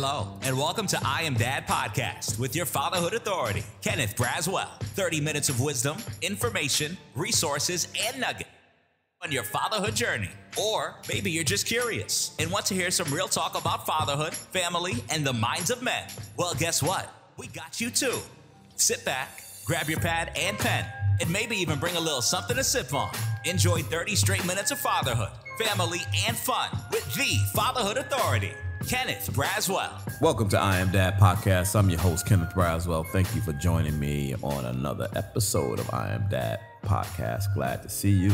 Hello, and welcome to I Am Dad podcast with your fatherhood authority, Kenneth Braswell. 30 minutes of wisdom, information, resources, and nugget on your fatherhood journey. Or maybe you're just curious and want to hear some real talk about fatherhood, family, and the minds of men. Well, guess what? We got you too. Sit back, grab your pad and pen, and maybe even bring a little something to sip on. Enjoy 30 straight minutes of fatherhood, family, and fun with the Fatherhood Authority. Kenneth Braswell. Welcome to I Am Dad podcast. I'm your host, Kenneth Braswell. Thank you for joining me on another episode of I Am Dad podcast. Glad to see you.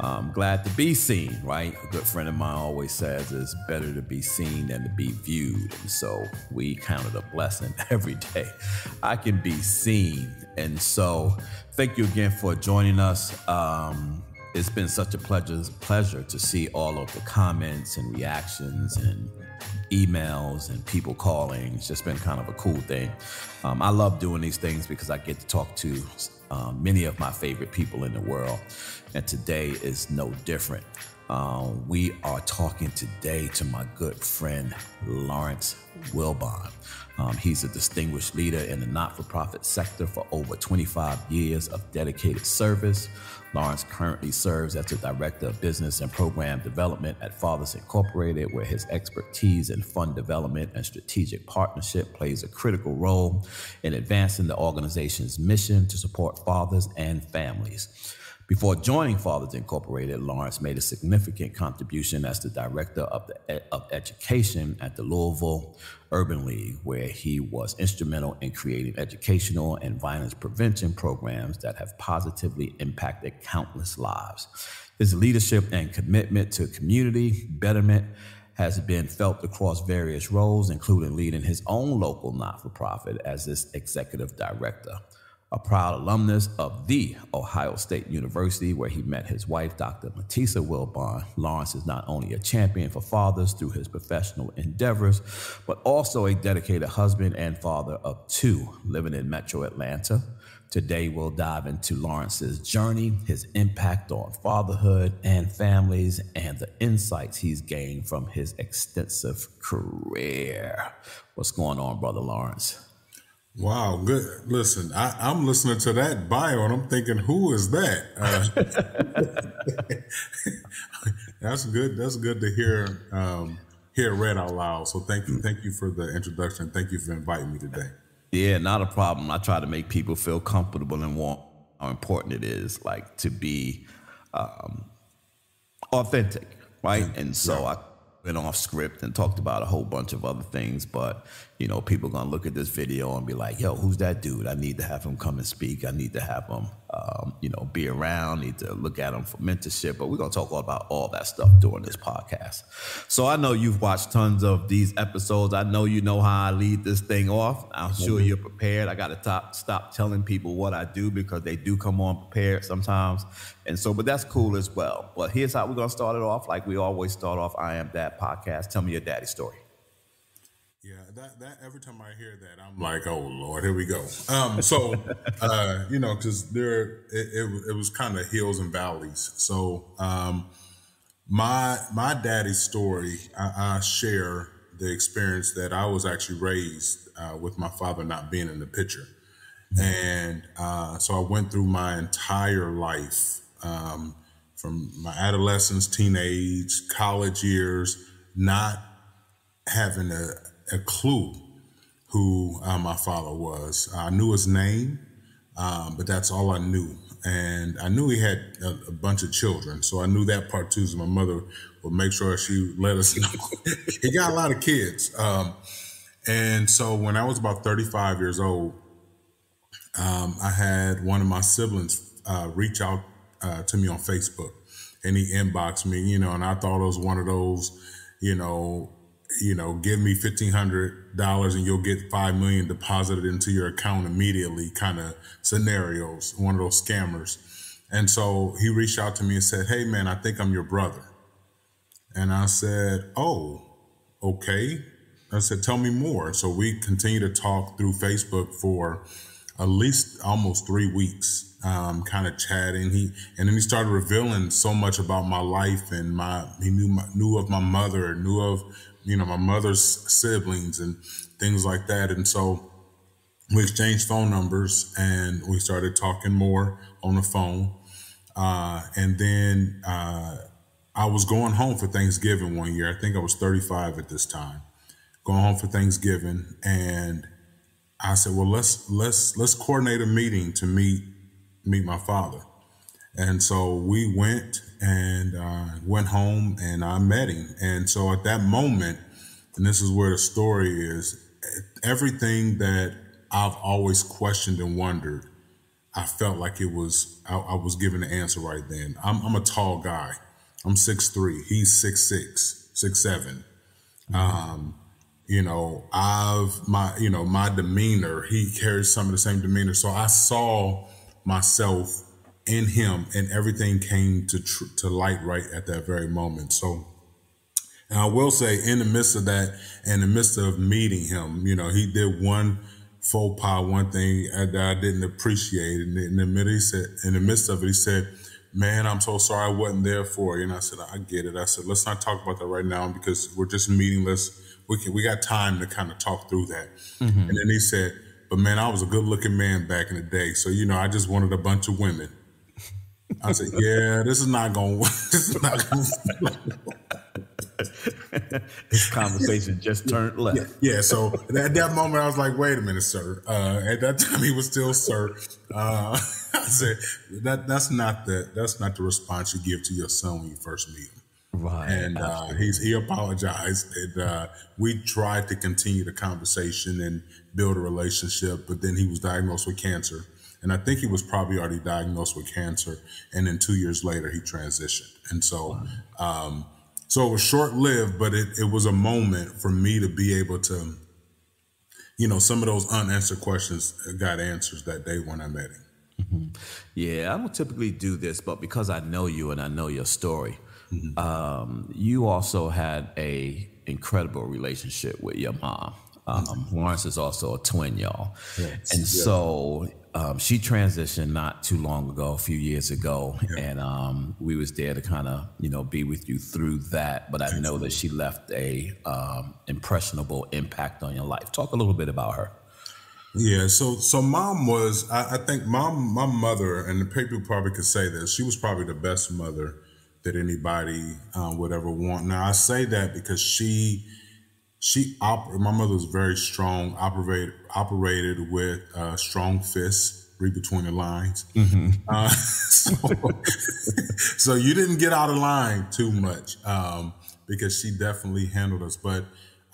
Um, glad to be seen, right? A good friend of mine always says it's better to be seen than to be viewed. And so we count it a blessing every day. I can be seen. And so thank you again for joining us. Um, it's been such a pleasure, pleasure to see all of the comments and reactions and emails and people calling. It's just been kind of a cool thing. Um, I love doing these things because I get to talk to um, many of my favorite people in the world, and today is no different. Um, we are talking today to my good friend Lawrence Wilbon. Um, he's a distinguished leader in the not for profit sector for over 25 years of dedicated service. Lawrence currently serves as the Director of Business and Program Development at Fathers Incorporated, where his expertise in fund development and strategic partnership plays a critical role in advancing the organization's mission to support fathers and families. Before joining Fathers Incorporated, Lawrence made a significant contribution as the director of, the, of education at the Louisville Urban League, where he was instrumental in creating educational and violence prevention programs that have positively impacted countless lives. His leadership and commitment to community betterment has been felt across various roles, including leading his own local not for profit as its executive director a proud alumnus of the Ohio State University, where he met his wife, Dr. Matisa Wilbon. Lawrence is not only a champion for fathers through his professional endeavors, but also a dedicated husband and father of two living in metro Atlanta. Today, we'll dive into Lawrence's journey, his impact on fatherhood and families, and the insights he's gained from his extensive career. What's going on, Brother Lawrence? Wow, good. Listen, I, am listening to that bio and I'm thinking, who is that? Uh, that's good. That's good to hear um, hear read out loud. So thank you, thank you for the introduction. Thank you for inviting me today. Yeah, not a problem. I try to make people feel comfortable and want how important it is, like to be um, authentic, right? And so I went off script and talked about a whole bunch of other things, but you know, people are gonna look at this video and be like, "Yo, who's that dude? I need to have him come and speak. I need to have him, um, you know, be around. Need to look at them for mentorship." But we're gonna talk all about all that stuff during this podcast. So I know you've watched tons of these episodes. I know you know how I lead this thing off. I'm sure mm-hmm. you're prepared. I got to stop telling people what I do because they do come on prepared sometimes, and so, but that's cool as well. But here's how we're gonna start it off, like we always start off. I am Dad podcast. Tell me your daddy story. Yeah, that that every time I hear that, I'm like, oh Lord, here we go. Um, so uh, you know, because there it, it, it was kind of hills and valleys. So um, my my daddy's story, I, I, share the experience that I was actually raised uh, with my father not being in the picture, mm-hmm. and uh, so I went through my entire life. Um, from my adolescence, teenage, college years, not having a, a clue who uh, my father was. I knew his name, um, but that's all I knew. And I knew he had a, a, bunch of children, so I knew that part too. So my mother would make sure she let us know he got a lot of kids. Um, and so when I was about 35 years old, um, I had one of my siblings uh, reach out uh, to me on Facebook, and he inboxed me, you know, and I thought it was one of those, you know, you know, give me fifteen hundred dollars and you'll get five million deposited into your account immediately kind of scenarios, one of those scammers. And so he reached out to me and said, Hey man, I think I'm your brother. And I said, Oh, okay. I said, Tell me more. So we continued to talk through Facebook for at least almost three weeks um, kind of chatting. He and then he started revealing so much about my life and my he knew my, knew of my mother, knew of you know, my mother's siblings and things like that. And so we exchanged phone numbers and we started talking more on the phone. Uh, and then uh, I was going home for Thanksgiving one year. I think I was 35 at this time, going home for Thanksgiving, and I said, "Well, let's let's let's coordinate a meeting to meet meet my father." And so we went and uh, went home, and I met him. And so at that moment, and this is where the story is, everything that I've always questioned and wondered I felt like it was I, I was given the answer right then. I'm, I'm a tall guy. I'm six three. He's six six, six seven. Um, you know, I've my you know my demeanor. He carries some of the same demeanor. So I saw myself in him, and everything came to tr- to light right at that very moment. So. And I will say, in the midst of that, in the midst of meeting him, you know, he did one faux pas, one thing that I didn't appreciate. And in the middle, he said, in the midst of it, he said, "Man, I'm so sorry I wasn't there for you." And I said, "I get it." I said, "Let's not talk about that right now because we're just meeting. Let's we can, we got time to kind of talk through that." Mm-hmm. And then he said, "But man, I was a good looking man back in the day, so you know, I just wanted a bunch of women." I said, "Yeah, this is not going. This is not going." this conversation just turned left. Yeah, yeah, so at that moment, I was like, "Wait a minute, sir." Uh, at that time, he was still "sir." Uh, I said, "That that's not the that's not the response you give to your son when you first meet him." Right. And uh, he's he apologized, and uh, we tried to continue the conversation and build a relationship, but then he was diagnosed with cancer. And I think he was probably already diagnosed with cancer. And then two years later, he transitioned. And so, um, so it was short lived, but it, it was a moment for me to be able to, you know, some of those unanswered questions got answers that day when I met him. Mm-hmm. Yeah, I don't typically do this, but because I know you and I know your story, mm-hmm. um, you also had a incredible relationship with your mom. Um. Lawrence is also a twin, y'all, yes. and so um, she transitioned not too long ago, a few years ago, yeah. and um, we was there to kind of you know be with you through that. But I know that she left a um, impressionable impact on your life. Talk a little bit about her. Yeah, so so mom was I, I think mom my mother and the people probably could say this. She was probably the best mother that anybody uh, would ever want. Now I say that because she she op- my mother was very strong, operated operated with uh, strong fists. Read between the lines. Mm-hmm. Uh, so, so, you didn't get out of line too much um, because she definitely handled us. But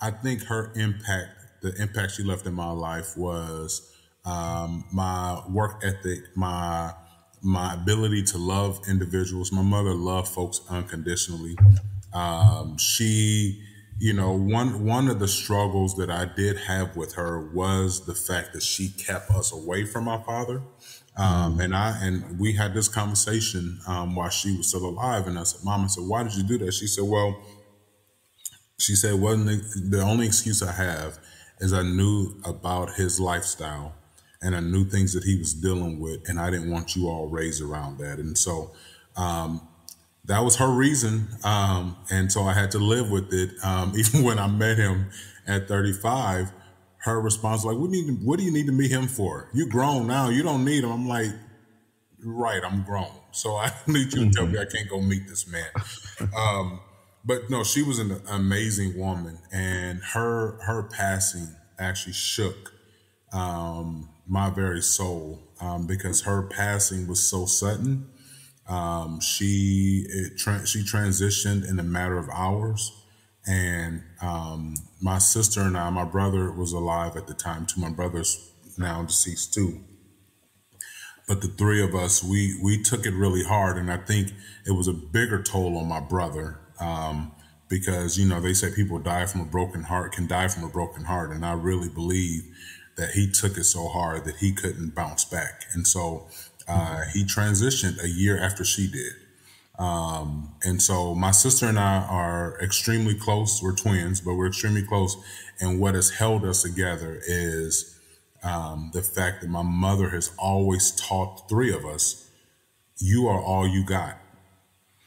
I think her impact, the impact she left in my life, was um, my work ethic, my my ability to love individuals. My mother loved folks unconditionally. Um, she you know, one one of the struggles that I did have with her was the fact that she kept us away from our father. Um, mm-hmm. and I and we had this conversation um, while she was still alive, and I said, "Mom, I said, why did you do that?" She said, "Well," she said, "wasn't the, the only excuse I have is I knew about his lifestyle, and I knew things that he was dealing with, and I didn't want you all raised around that, and so." Um, that was her reason. Um, and so I had to live with it. Um, even when I met him at 35, her response was like, what, need what do you need to meet him for? You grown now. You don't need him. I'm like, right, I'm grown. So I need you to tell me I can't go meet this man. Um, but no, she was an amazing woman and her, her passing actually shook, um, my very soul, um, because her passing was so sudden um, she tra- she transitioned in a matter of hours, and um, my sister and I, my brother was alive at the time too. My brother's now deceased too. But the three of us, we we took it really hard, and I think it was a bigger toll on my brother um, because you know they say people die from a broken heart can die from a broken heart, and I really believe that he took it so hard that he couldn't bounce back, and so uh, he transitioned a year after she did. Um, and so my sister and I are extremely close. We're twins, but we're extremely close. And what has held us together is um, the fact that my mother has always taught three of us, you are all you got.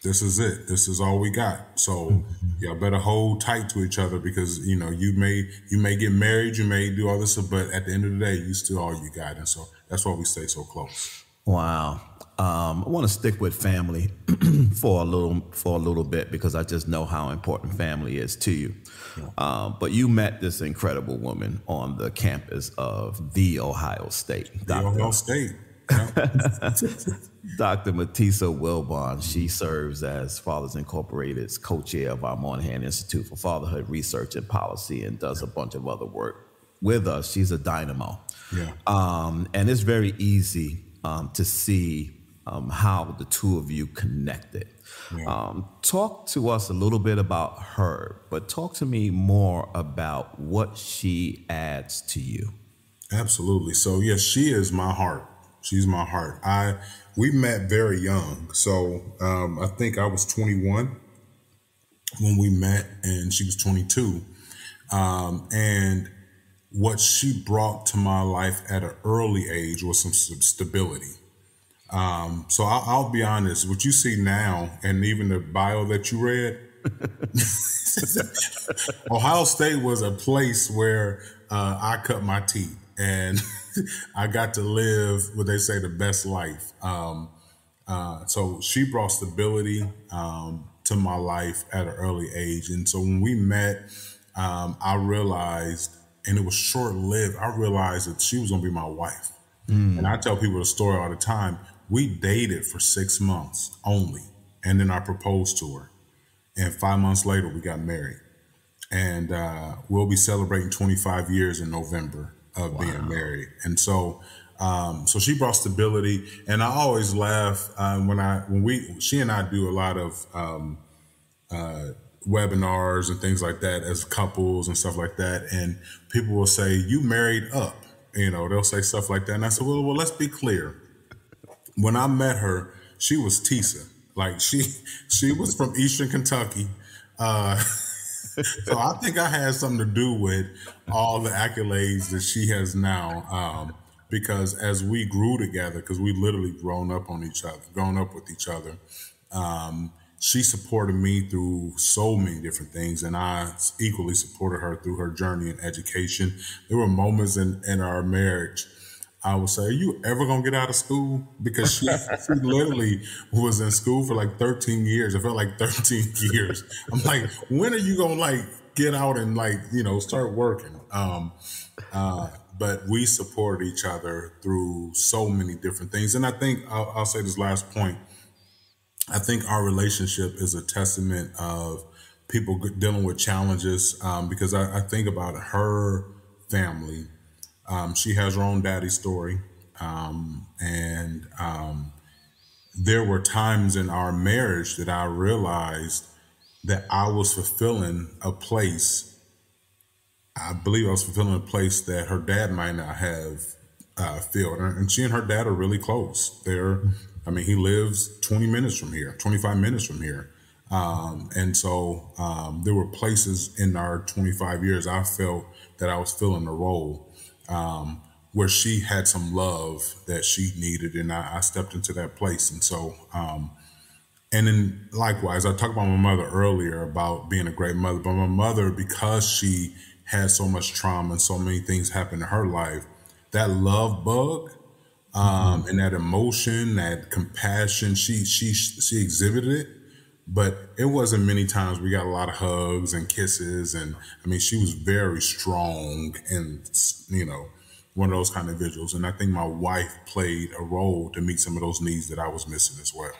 this is it. This is all we got. So mm-hmm. y'all better hold tight to each other because you know you may you may get married, you may do all this, but at the end of the day, you still all you got, and so that's why we stay so close. Wow. Um, I want to stick with family for a little for a little bit because I just know how important family is to you. Yeah. Um, but you met this incredible woman on the campus of the Ohio State. The Dr. Ohio State. Dr. Matisa Wilbon, she serves as Fathers Incorporated's co-chair of our Moynihan Institute for Fatherhood Research and Policy and does a bunch of other work with us. She's a dynamo. Yeah. Um, and it's very easy um, to see um, how the two of you connected. Yeah. Um, talk to us a little bit about her, but talk to me more about what she adds to you. Absolutely. So, yes, she is my heart. She's my heart. I we met very young, so um, I think I was 21 when we met, and she was 22. Um, and what she brought to my life at an early age was some, stability. Um, so I'll, I'll, be honest, what you see now, and even the bio that you read, Ohio State was a place where uh, I cut my teeth, and I got to live what they say the best life. Um, uh, so she brought stability um, to my life at an early age, and so when we met, um, I realized, and it was short lived. I realized that she was going to be my wife. Mm. And I tell people the story all the time we dated for six months only, and then I proposed to her. And five months later, we got married. And uh, we'll be celebrating 25 years in November of wow. being married. And so, um, so she brought stability. And I always laugh um, when I when we she and I do a lot of um, uh, webinars and things like that as couples and stuff like that. And people will say, "You married up." You know, they'll say stuff like that. And I said, "Well, well, let's be clear." when I met her, she was Tisa. Like she she was from Eastern Kentucky. Uh, so I think I had something to do with all the accolades that she has now. Um, because as we grew together, because we literally grown up on each other, grown up with each other, um, she supported me through so many different things, and I equally supported her through her journey in education. There were moments in, in our marriage I would say, Are you ever gonna get out of school? Because she, she literally was in school for like 13 years. It felt like 13 years. I'm like, when are you gonna like get out and like, you know, start working? Um, uh, but we support each other through so many different things. And I think I'll, I'll say this last point. I think our relationship is a testament of people dealing with challenges um, because I, I think about her family um, she has her own daddy story. Um, and um, there were times in our marriage that I realized that I was fulfilling a place. I believe I was fulfilling a place that her dad might not have uh, filled. And she and her dad are really close. They're, I mean, he lives 20 minutes from here, 25 minutes from here. Um, and so um, there were places in our 25 years I felt that I was filling the role um, where she had some love that she needed, and I, I stepped into that place. And so, um, and then likewise, I talked about my mother earlier about being a great mother, but my mother, because she had so much trauma and so many things happened in her life, that love bug um, mm-hmm. and that emotion, that compassion, she she she exhibited it but it wasn't many times we got a lot of hugs and kisses and i mean she was very strong and you know one of those kind of individuals and i think my wife played a role to meet some of those needs that i was missing as well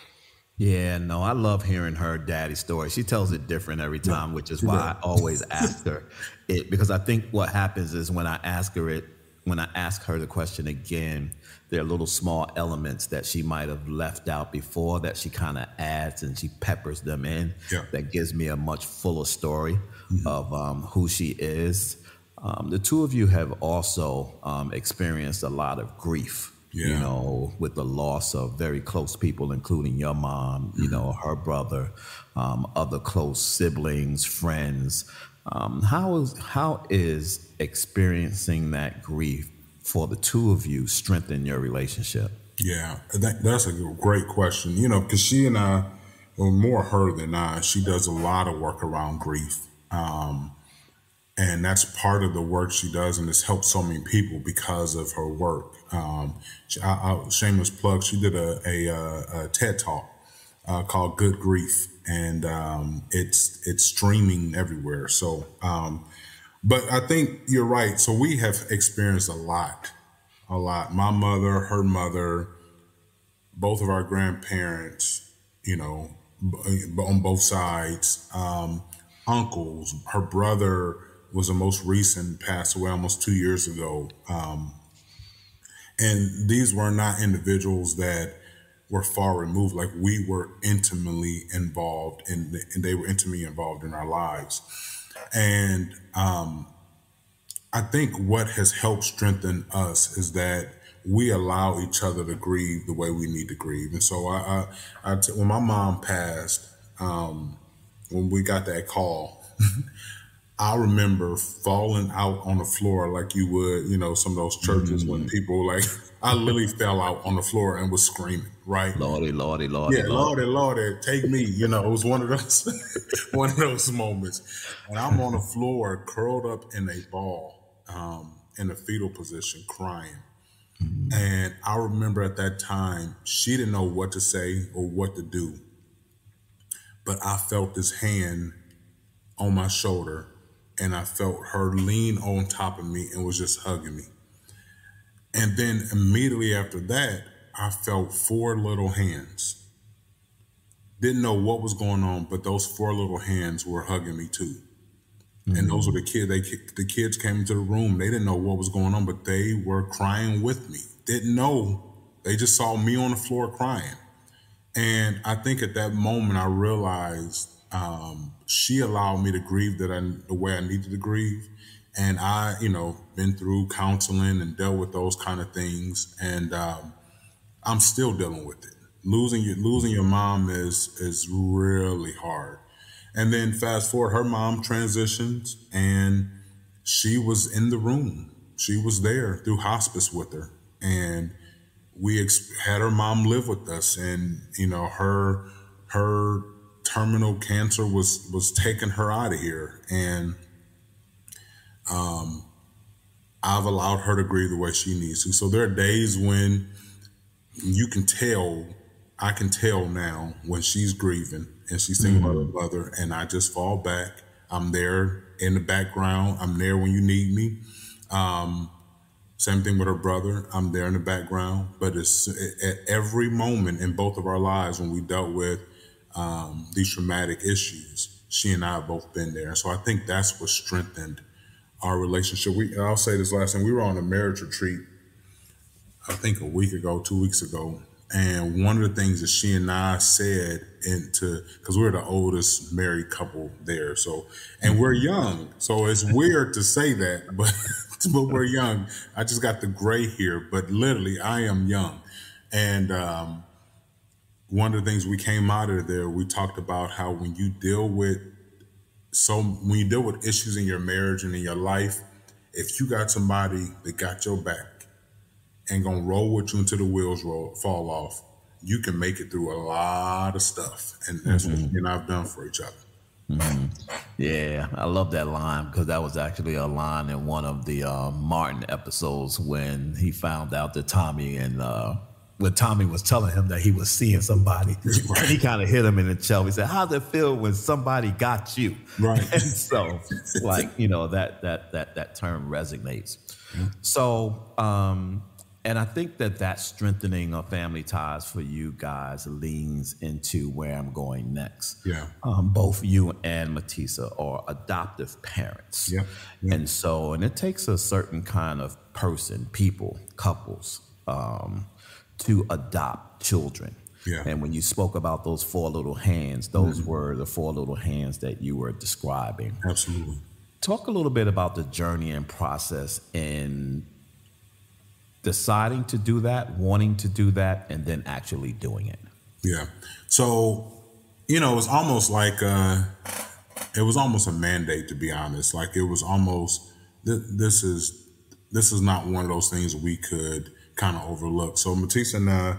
yeah, no, I love hearing her daddy story. She tells it different every time, yeah, which is why I always ask her it because I think what happens is when I ask her it, when I ask her the question again, there are little small elements that she might have left out before that she kind of adds and she peppers them in. Yeah. That gives me a much fuller story mm-hmm. of um, who she is. Um, the two of you have also um, experienced a lot of grief. Yeah. You know, with the loss of very close people, including your mom, mm-hmm. you know, her brother, um, other close siblings, friends. Um, how is how is experiencing that grief for the two of you strengthen your relationship? Yeah, that, that's a great question. You know, because she and I well, more her than I. She does a lot of work around grief. Um, and that's part of the work she does, and it's helped so many people because of her work. Um, she, I, I, shameless plug, she did a, a, a, a TED talk uh, called "Good Grief," and um, it's it's streaming everywhere. So, um, but I think you're right. So we have experienced a lot, a lot. My mother, her mother, both of our grandparents, you know, on both sides, um, uncles, her brother was the most recent, passed away almost two years ago. Um, and these were not individuals that were far removed. Like we were intimately involved in, and they were intimately involved in our lives. And um, I think what has helped strengthen us is that we allow each other to grieve the way we need to grieve. And so I, I, I t- when my mom passed, um, when we got that call, I remember falling out on the floor like you would, you know, some of those churches mm-hmm. when people like, I literally fell out on the floor and was screaming, right? Lordy, Lordy, Lordy. Yeah, Lordy, Lordy, take me. You know, it was one of those, one of those moments. And I'm on the floor, curled up in a ball, um, in a fetal position, crying. Mm-hmm. And I remember at that time, she didn't know what to say or what to do. But I felt this hand on my shoulder and I felt her lean on top of me and was just hugging me. And then immediately after that, I felt four little hands. Didn't know what was going on, but those four little hands were hugging me too. Mm-hmm. And those were the kids. They the kids came into the room. They didn't know what was going on, but they were crying with me. Didn't know. They just saw me on the floor crying. And I think at that moment I realized um, she allowed me to grieve that I, the way I needed to grieve. And I, you know, been through counseling and dealt with those kind of things. And um, I'm still dealing with it. Losing your, losing your mom is, is really hard. And then fast forward, her mom transitions and she was in the room. She was there through hospice with her. And we ex- had her mom live with us and, you know, her, her terminal cancer was was taking her out of here, and um, I've allowed her to grieve the way she needs to. So there are days when you can tell, I can tell now when she's grieving and she's thinking mm-hmm. about her mother, and I just fall back. I'm there in the background. I'm there when you need me. Um, same thing with her brother. I'm there in the background, but it's at every moment in both of our lives when we dealt with um, these traumatic issues, she and I have both been there. So I think that's what strengthened our relationship. We, I'll say this last thing. We were on a marriage retreat, I think a week ago, two weeks ago. And one of the things that she and I said into, cause we're the oldest married couple there. So, and we're young. So it's weird to say that, but, but we're young. I just got the gray here, but literally I am young. And, um, one of the things we came out of there, we talked about how when you deal with so when you deal with issues in your marriage and in your life, if you got somebody that got your back and gonna roll with you until the wheels roll fall off, you can make it through a lot of stuff, and that's mm-hmm. what you and I've done for each other. Mm-hmm. Yeah, I love that line because that was actually a line in one of the uh, Martin episodes when he found out that Tommy and uh, when Tommy was telling him that he was seeing somebody, right. and he kind of hit him in the chest. He said, "How does it feel when somebody got you?" Right. And so, like you know, that that that that term resonates. Mm-hmm. So, um, and I think that that strengthening of family ties for you guys leans into where I'm going next. Yeah. Um, both you and Matisa are adoptive parents. Yeah. yeah. And so, and it takes a certain kind of person, people, couples. Um, to adopt children. Yeah. And when you spoke about those four little hands, those mm-hmm. were the four little hands that you were describing. Absolutely. Talk a little bit about the journey and process in deciding to do that, wanting to do that, and then actually doing it. Yeah. So, you know, it was almost like uh, it was almost a mandate, to be honest. Like it was almost this is this is not one of those things we could kind of overlooked. So Matisa and I,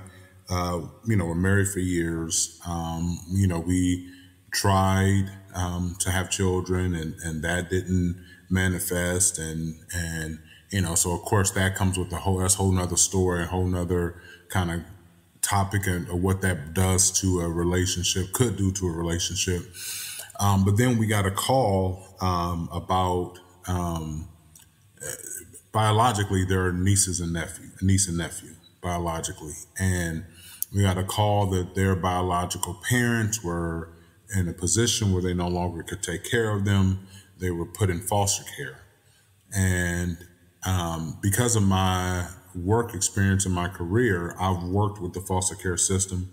uh, you know, we're married for years. Um, you know, we tried um, to have children, and and that didn't manifest, and and you know, so of course that comes with a whole that's a whole nother story, a whole nother kind of topic and what that does to a relationship, could do to a relationship. Um, but then we got a call um, about um, biologically there are nieces and nephew, niece and nephew biologically, and we got a call that their biological parents were in a position where they no longer could take care of them. They were put in foster care, and um, because of my work experience in my career, I've worked with the foster care system,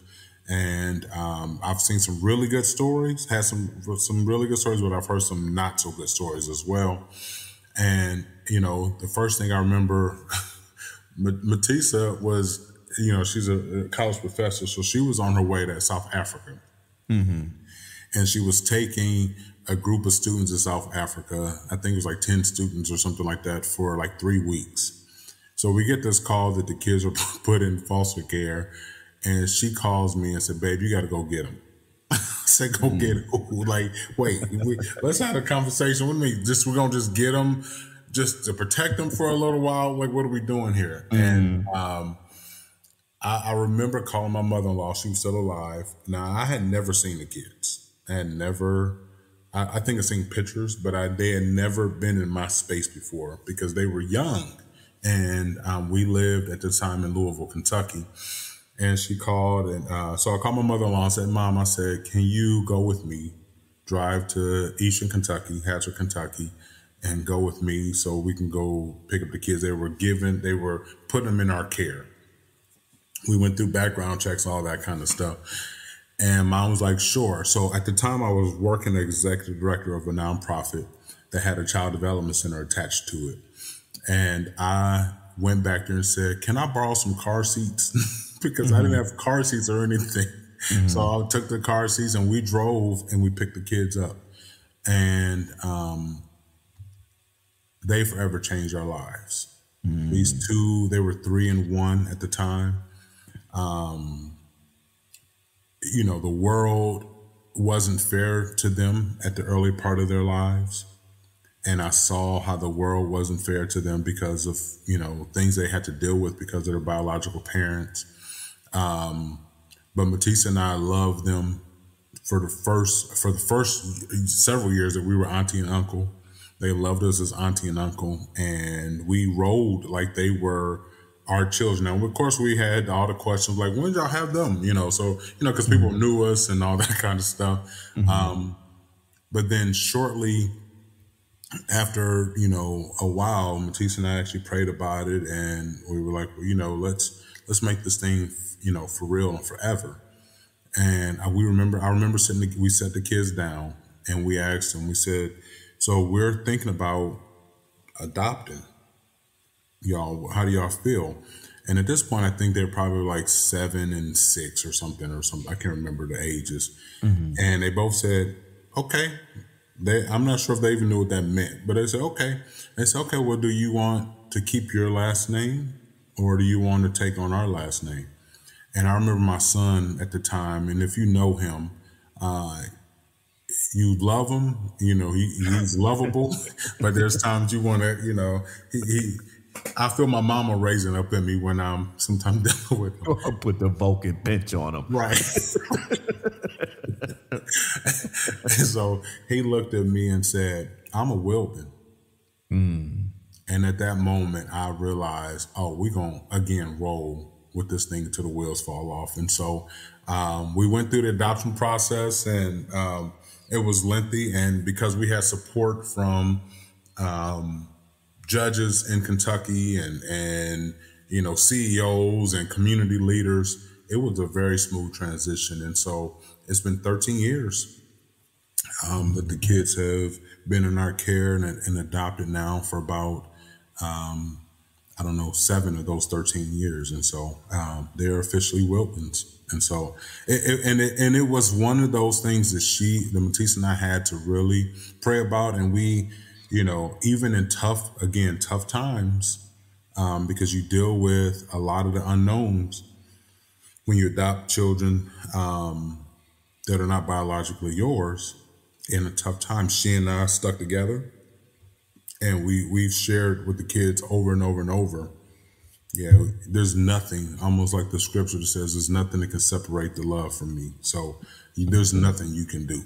and um, I've seen some really good stories. Had some some really good stories, but I've heard some not so good stories as well. And you know, the first thing I remember, Matisa was, you know, she's a college professor, so she was on her way to South Africa, mm-hmm. and she was taking a group of students in South Africa. I think it was like ten students or something like that for like three weeks so we get this call that the kids are put in foster care, and she calls me and said, "Babe, you got to go get them." I said, "Go mm. get them." Like, wait, we, let's have a conversation with me. Just we're gonna just get them, just to protect them for a little while. Like, what are we doing here? Mm. And um, I, I remember calling my mother-in-law. She was still alive. Now I had never seen the kids. I had never. I, I think I've seen pictures, but I, they had never been in my space before because they were young and um, we lived at the time in Louisville, Kentucky. And she called, and uh, so I called my mother-in-law and said, "Mom, I said, can you go with me, drive to Eastern Kentucky, Hazard, Kentucky, and go with me so we can go pick up the kids." They were given, they were putting them in our care. We went through background checks, all that kind of stuff. And mom was like, sure. So at the time, I was working as executive director of a nonprofit that had a child development center attached to it. And I went back there and said, Can I borrow some car seats? because mm-hmm. I didn't mm-hmm. have car seats or anything. Mm-hmm. So I took the car seats and we drove and we picked the kids up. And um, they forever changed our lives. Mm-hmm. These two, they were three and one at the time. Um, you know, the world wasn't fair to them at the early part of their lives and I saw how the world wasn't fair to them because of you know things they had to deal with because of their biological parents. Um, but Matisa and I loved them for the first for the first several years that we were auntie and uncle. They loved us as auntie and uncle, and we rolled like they were our children. And of course, we had all the questions like, "When did y'all have them?" You know, so you know, because people mm-hmm. knew us and all that kind of stuff. Mm-hmm. Um, but then shortly after you know a while, Matisa and I actually prayed about it, and we were like, well, you know, let's let's make this thing, you know, for real and forever. And we remember, I remember sitting, we set the kids down, and we asked them. We said, so we're thinking about adopting. Y'all, how do y'all feel? And at this point, I think they're probably like seven and six or something, or something. I can't remember the ages. Mm-hmm. And they both said, okay, they, I'm not sure if they even knew what that meant, but they said, okay. They said, okay, well, do you want to keep your last name or do you want to take on our last name? And I remember my son at the time, and if you know him, uh, you love him, you know, he, he's lovable, but there's times you want to, you know, he, he I feel my mama raising up in me when I'm sometimes dealing with him. I'll put the Vulcan bench on him. Right. so he looked at me and said, I'm a Wilbon. Mm. And at that moment, I realized, oh, we're going to again roll with this thing until the wheels fall off. And so um, we went through the adoption process and um, it was lengthy. And because we had support from um, judges in Kentucky and, and, you know, CEOs and community leaders, it was a very smooth transition. And so it's been 13 years um, that the kids have been in our care and, and adopted now for about, um, I don't know, seven of those 13 years. And so um, they're officially Wilbons. And so, it, it, and it, and it was one of those things that she, the Matisa and I had to really pray about. And we, you know, even in tough, again, tough times, um, because you deal with a lot of the unknowns when you adopt children um, that are not biologically yours in a tough time, she and I stuck together, and we we've shared with the kids over and over and over. Yeah, there's nothing, almost like the scripture that says, "There's nothing that can separate the love from me." So there's nothing you can do.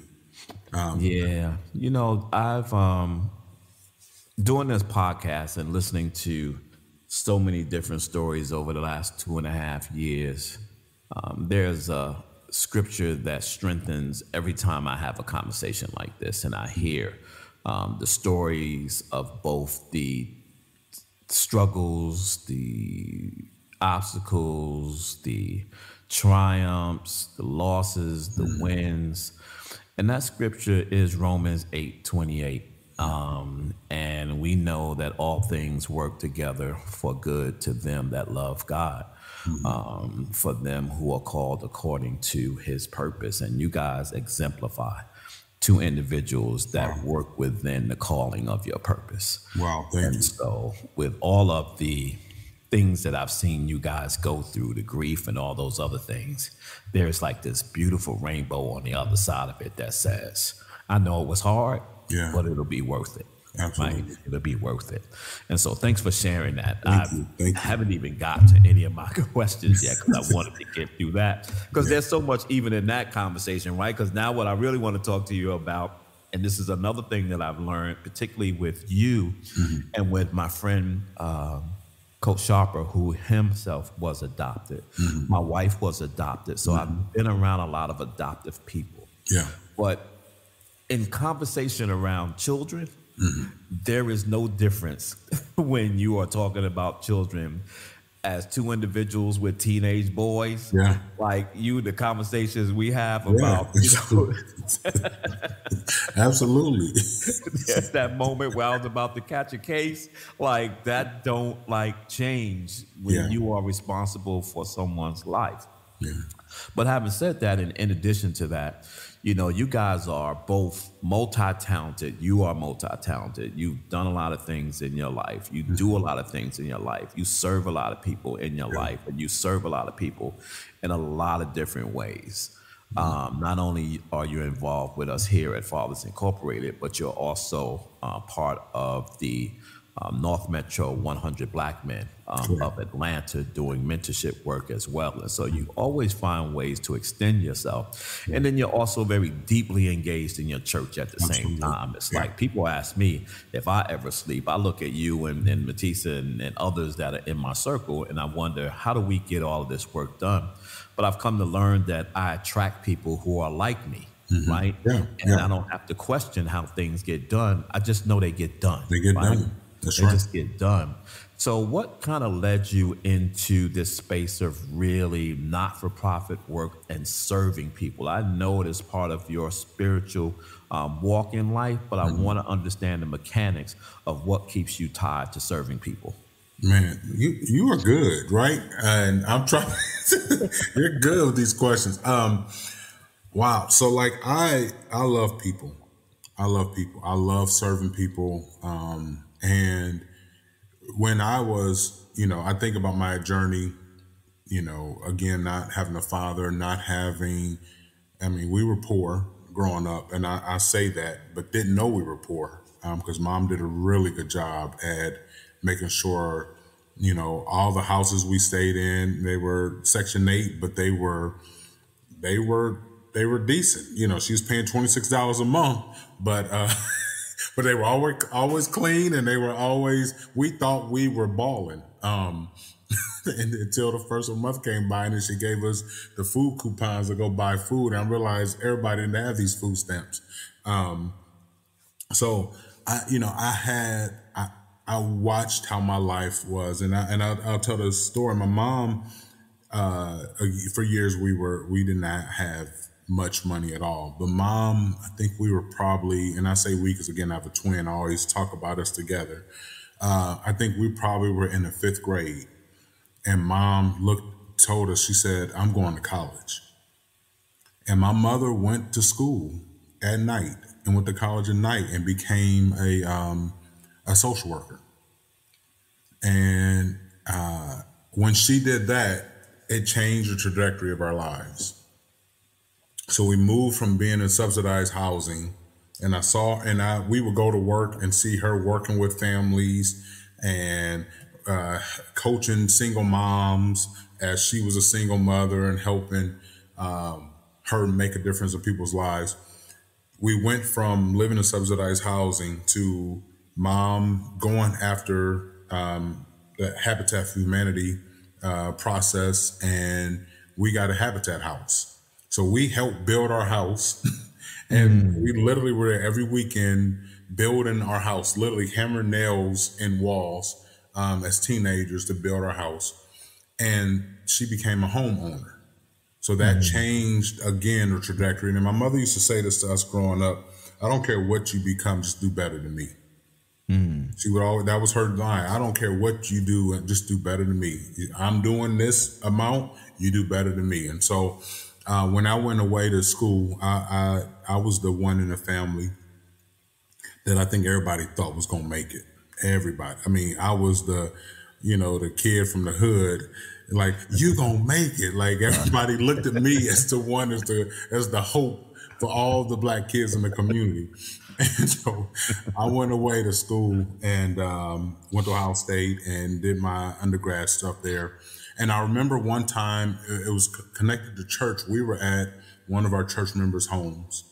Um, yeah, you know, I've um, doing this podcast and listening to so many different stories over the last two and a half years. Um, there's a scripture that strengthens every time I have a conversation like this, and I hear um, the stories of both the struggles, the obstacles, the triumphs, the losses, the mm. wins. And that scripture is Romans 8 28. Um, and we know that all things work together for good to them that love God, mm-hmm. um, for them who are called according to his purpose. And you guys exemplify two individuals that work within the calling of your purpose. Wow, thank and you. So, with all of the things that I've seen you guys go through, the grief and all those other things, there's like this beautiful rainbow on the other side of it that says, I know it was hard, yeah. but it'll be worth it. Absolutely. Right? It'll be worth it. And so thanks for sharing that. I haven't even got to any of my questions yet because I wanted to get through that. Because yeah. there's so much even in that conversation, right? Because now what I really want to talk to you about, and this is another thing that I've learned, particularly with you mm-hmm. and with my friend um, Coach Sharper, who himself was adopted. Mm-hmm. My wife was adopted. So mm-hmm. I've been around a lot of adoptive people. Yeah. But in conversation around children, mm-hmm. there is no difference when you are talking about children as two individuals with teenage boys. Yeah. Like you, the conversations we have about. Yeah. Absolutely. There's that moment where I was about to catch a case. Like that don't like change when yeah. you are responsible for someone's life. Yeah. But having said that, and in addition to that, you know, you guys are both multi-talented. You are multi-talented. You've done a lot of things in your life. You do a lot of things in your life. You serve a lot of people in your life, and you serve a lot of people in a lot of different ways. Mm-hmm. Um, not only are you involved with us here at Fathers Incorporated, but you're also uh, part of the um, North Metro 100 Black Men um, of Atlanta doing mentorship work as well. And so you always find ways to extend yourself. And then you're also very deeply engaged in your church at the Absolutely. same time. It's yeah. like people ask me if I ever sleep, I look at you and, and Matisa and, and others that are in my circle, and I wonder, how do we get all of this work done? But I've come to learn that I attract people who are like me. Mm-hmm. right? Yeah, and yeah. I don't have to question how things get done. I just know they get done. They get right? done. That's they right. just get done. So, what kind of led you into this space of really not for profit work and serving people? I know it is part of your spiritual um, walk in life, but I mm-hmm. want to understand the mechanics of what keeps you tied to serving people. Man, you you are good, right? And I'm trying. you're good with these questions. Um, wow. So, like, I I love people. I love people. I love serving people. Um, and when I was, you know, I think about my journey, you know, again, not having a father, not having, I mean, we were poor growing up, and I, I say that, but didn't know we were poor because um, mom did a really good job at making sure, you know, all the houses we stayed in, they were Section 8, but they were, they were, they were decent. You know, she was paying $26 a month, but, uh, but they were always always clean and they were always we thought we were balling. Um, until the first month came by and then she gave us the food coupons to go buy food. And I realized everybody didn't have these food stamps. Um, so I, you know, I had, I, I watched how my life was and I, and I'll, I'll tell the story. My mom, uh, for years we were, we did not have much money at all. But mom, I think we were probably, and I say we because again, I have a twin. I always talk about us together. Uh, I think we probably were in the fifth grade, and mom looked, told us, she said, "I'm going to college." And my mother went to school at night and went to college at night and became a um, a social worker. And uh, when she did that, it changed the trajectory of our lives. So we moved from being in subsidized housing, and I saw, and I we would go to work and see her working with families and uh, coaching single moms as she was a single mother and helping um, her make a difference in people's lives. We went from living in subsidized housing to mom going after um, the Habitat for Humanity uh, process, and we got a Habitat house. So we helped build our house, and mm. we literally were there every weekend building our house, literally hammer nails in walls um, as teenagers to build our house. And she became a homeowner. So that mm. changed again the trajectory. And my mother used to say this to us growing up I don't care what you become, just do better than me. Mm. She would always, that was her line. I don't care what you do, just do better than me. I'm doing this amount, you do better than me. And so uh, when I went away to school, I, I, I was the one in the family that I think everybody thought was going to make it. Everybody. I mean, I was the, you know, the kid from the hood. Like you gonna make it. Like everybody looked at me as the one as the as the hope for all the black kids in the community. And so I went away to school and um, went to Ohio State and did my undergrad stuff there. And I remember one time it was connected to church. We were at one of our church members' homes,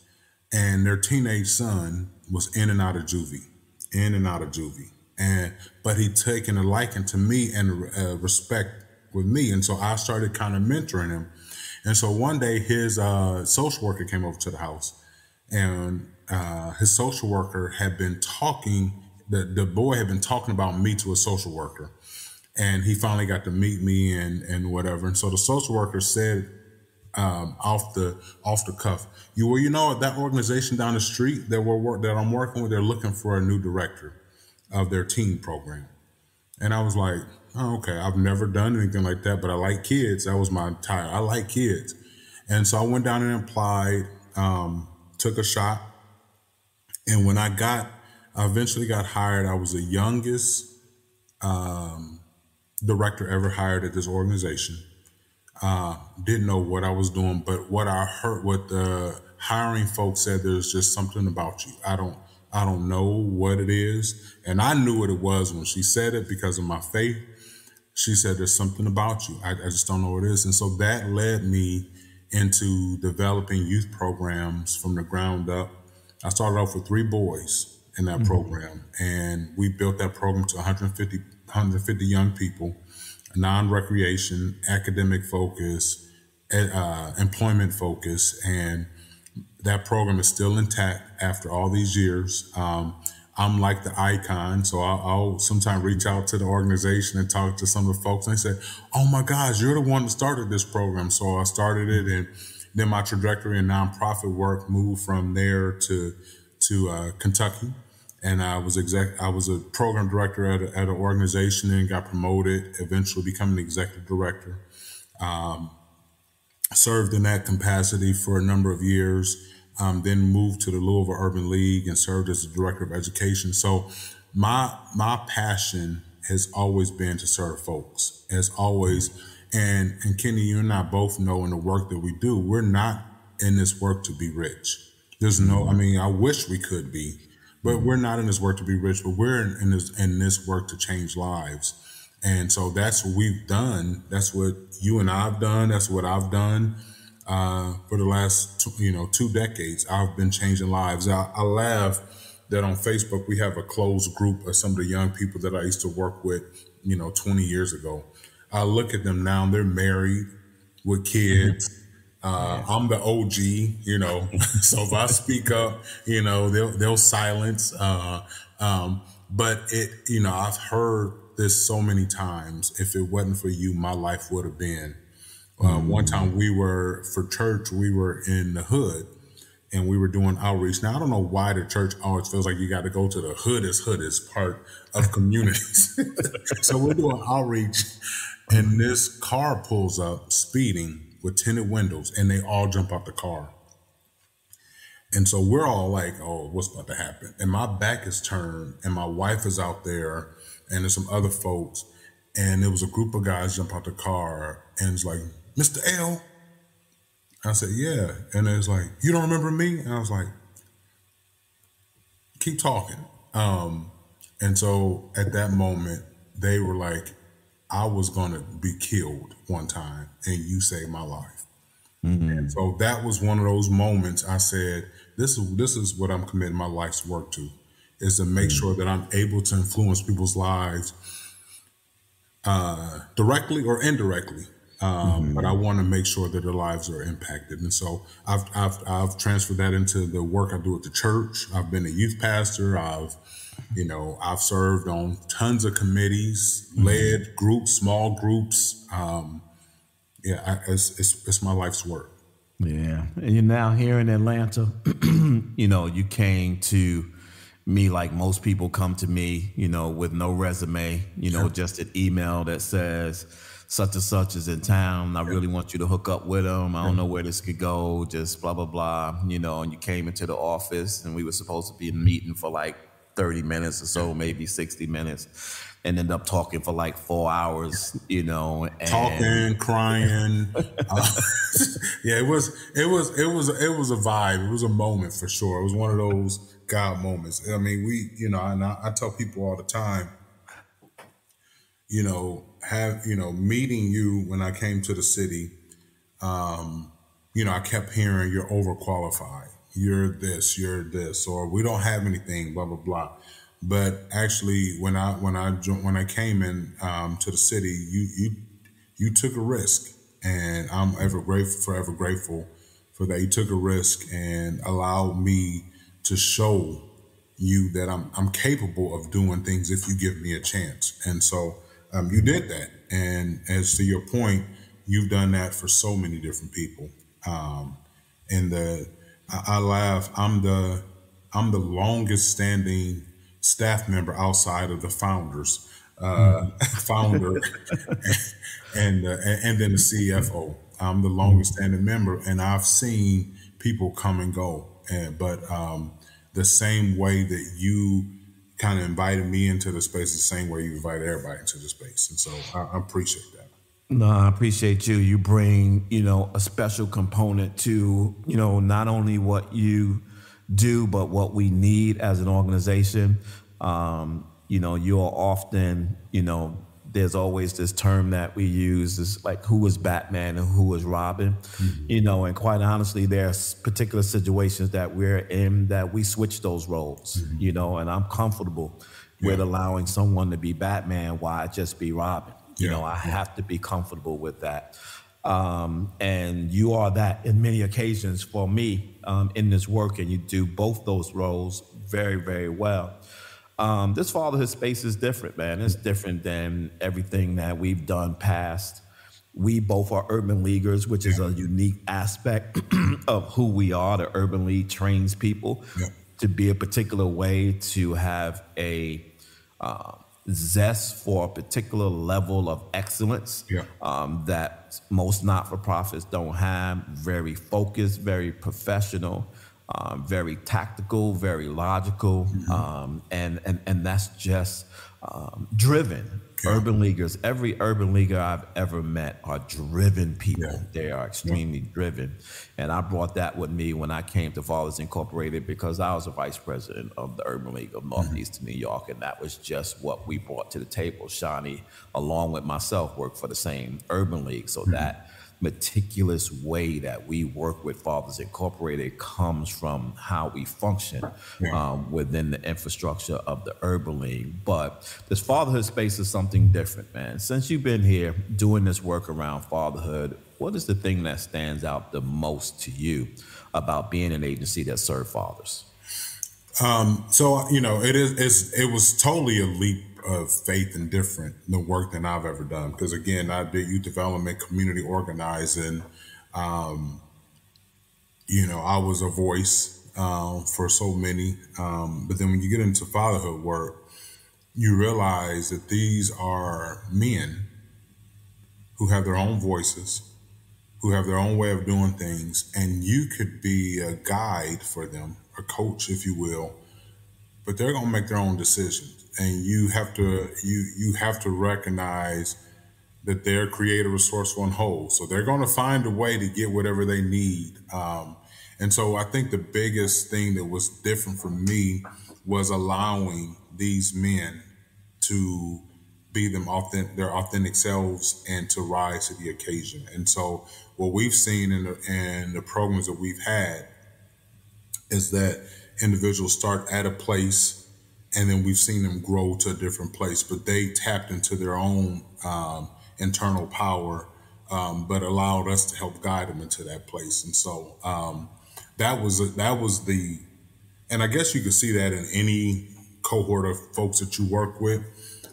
and their teenage son was in and out of juvie, in and out of juvie. And but he'd taken a liking to me and uh, respect with me, and so I started kind of mentoring him. And so one day his uh, social worker came over to the house, and uh, his social worker had been talking. The the boy had been talking about me to a social worker, and he finally got to meet me and and whatever. And so the social worker said um, off the off the cuff. You well, you know that organization down the street that we're that I'm working with, they're looking for a new director of their teen program. And I was like, oh, okay, I've never done anything like that, but I like kids. That was my entire. I like kids, and so I went down and applied, um, took a shot, and when I got, I eventually got hired. I was the youngest um, director ever hired at this organization uh, didn't know what I was doing, but what I heard, what the hiring folks said, there's just something about you. I don't, I don't know what it is, and I knew what it was when she said it because of my faith. She said, "There's something about you. I, I just don't know what it is," and so that led me into developing youth programs from the ground up. I started off with three boys in that mm-hmm. program, and we built that program to 150, 150 young people non-recreation, academic focus, uh, employment focus, and that program is still intact after all these years. Um, I'm like the icon, so I'll, I'll sometimes reach out to the organization and talk to some of the folks, and they say, "Oh my gosh, you're the one that started this program." So I started it, and then my trajectory in nonprofit work moved from there to to uh, Kentucky and I was exec. I was a program director at, a, at an organization and got promoted. Eventually, becoming executive director. Um, served in that capacity for a number of years. Um, then moved to the Louisville Urban League and served as the director of education. So my my passion has always been to serve folks. As always, and and Kenny, you and I both know in the work that we do, we're not in this work to be rich. There's no. I mean, I wish we could be but we're not in this work to be rich, but we're in, in this in this work to change lives. And so that's what we've done. That's what you and I've done. That's what I've done uh, for the last, two, you know, two decades. I've been changing lives. I, I, laugh that on Facebook we have a closed group of some of the young people that I used to work with, you know, 20 years ago. I look at them now; they're married with kids. Uh, I'm the OG, you know, so if I speak up, you know, they'll they'll silence. Uh, um, but it, you know, I've heard this so many times. If it wasn't for you, my life would have been. Uh, mm-hmm. One time we were for church, we were in the hood, and we were doing outreach. Now I don't know why the church always feels like you got to go to the hoodest hoodest part of communities. so we're doing outreach, and this car pulls up speeding with tinted windows and they all jump out the car. And so we're all like, oh, what's about to happen? And my back is turned and my wife is out there and there's some other folks. and there was a group of guys jump out the car and it's like, Mr. L. I said, yeah. And it's like, you don't remember me? And I was like, keep talking. Um, and so at that moment, they were like, I was going to be killed one time and you saved my life. Mm-hmm. And so that was one of those moments I said, this is, this is what I'm committing my life's work to is to make mm-hmm. sure that I'm able to influence people's lives uh, directly or indirectly. Um, mm-hmm. But I want to make sure that their lives are impacted, and so I've, I've I've transferred that into the work I do at the church. I've been a youth pastor. I've you know I've served on tons of committees, mm-hmm. led groups, small groups. Um, yeah, I, it's, it's it's my life's work. Yeah, and you're now here in Atlanta. you know, you came to me like most people come to me, you know, with no resume, you know, just an email that says such and such is in town. I really want you to hook up with them. I don't know where this could go. Just blah blah blah. You know, and you came into the office, and we were supposed to be in meeting for like thirty minutes or so, maybe sixty minutes, and end up talking for like four hours. You know, and talking, crying. uh, yeah, it was it was it was it was a vibe. It was a moment for sure. It was one of those God moments. I mean, we you know, and I, I tell people all the time. You know, have you know meeting you when I came to the city, um, you know I kept hearing you're overqualified, you're this, you're this, or we don't have anything, blah blah blah. But actually, when I when I when I came in um, to the city, you you you took a risk, and I'm ever grateful, forever grateful for that. You took a risk and allowed me to show you that I'm I'm capable of doing things if you give me a chance. And so um, you did that. And as to your point, you've done that for so many different people. Um, and the I, I laugh. I'm the I'm the longest standing staff member outside of the founders, uh, mm. founder, and uh, and then the CFO. I'm the longest standing member, and I've seen people come and go. And but um, the same way that you kind of invited me into the space the same way you invited everybody into the space. And so I, I appreciate that. No, I appreciate you. You bring, you know, a special component to, you know, not only what you do, but what we need as an organization. Um, you know, you're often, you know, there's always this term that we use is like who is Batman and who is Robin, mm-hmm. you know, and quite honestly, there's particular situations that we're in that we switch those roles, mm-hmm. you know, and I'm comfortable yeah. with allowing someone to be Batman while I just be Robin. You yeah. know, I have to be comfortable with that. Um, and you are that in many occasions for me um, in this work, and you do both those roles very, very well. Um, this fatherhood space is different, man. It's different than everything that we've done past. We both are urban leaguers, which is a unique aspect of who we are. The urban league trains people yeah. to be a particular way, to have a uh, zest for a particular level of excellence yeah. um, that most not for profits don't have. Very focused, very professional um, very tactical, very logical, mm-hmm. um, and, and and that's just um, driven. Yeah. Urban leaguers, every urban leaguer I've ever met are driven people. Yeah. They are extremely yeah. driven, and I brought that with me when I came to Fathers Incorporated because I was a vice president of the Urban League of Northeastern mm-hmm. New York, and that was just what we brought to the table. Shawnee, along with myself, worked for the same Urban League, so mm-hmm. that meticulous way that we work with Fathers Incorporated comes from how we function um, within the infrastructure of the Urban League. But this fatherhood space is something different, man. Since you've been here doing this work around fatherhood, what is the thing that stands out the most to you about being an agency that serves fathers? Um, so you know, it is. it was totally a leap of faith and different the work than I've ever done. Because again, I did youth development, community organizing. Um, you know, I was a voice um, for so many. Um, but then when you get into fatherhood work, you realize that these are men who have their own voices, who have their own way of doing things, and you could be a guide for them, a coach, if you will. But they're going to make their own decisions and you have to you you have to recognize that they're creative, resourceful, and whole. So they're going to find a way to get whatever they need. Um, and so I think the biggest thing that was different for me was allowing these men to be them authentic, their authentic selves and to rise to the occasion. And so what we've seen in the, in the programs that we've had is that individuals start at a place and then we've seen them grow to a different place, but they tapped into their own um, internal power, um, but allowed us to help guide them into that place. And so um, that was that was the, and I guess you could see that in any cohort of folks that you work with,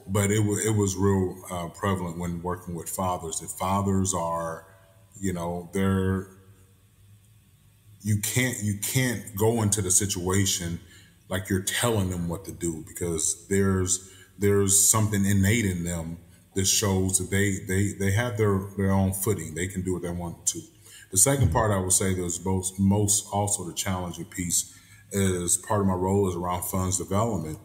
but it was it was real uh, prevalent when working with fathers. That fathers are, you know, they're you can't you can't go into the situation like you're telling them what to do because there's there's something innate in them that shows that they they they have their their own footing. They can do what they want to. The second part I would say that's most most also the challenging piece is part of my role is around funds development.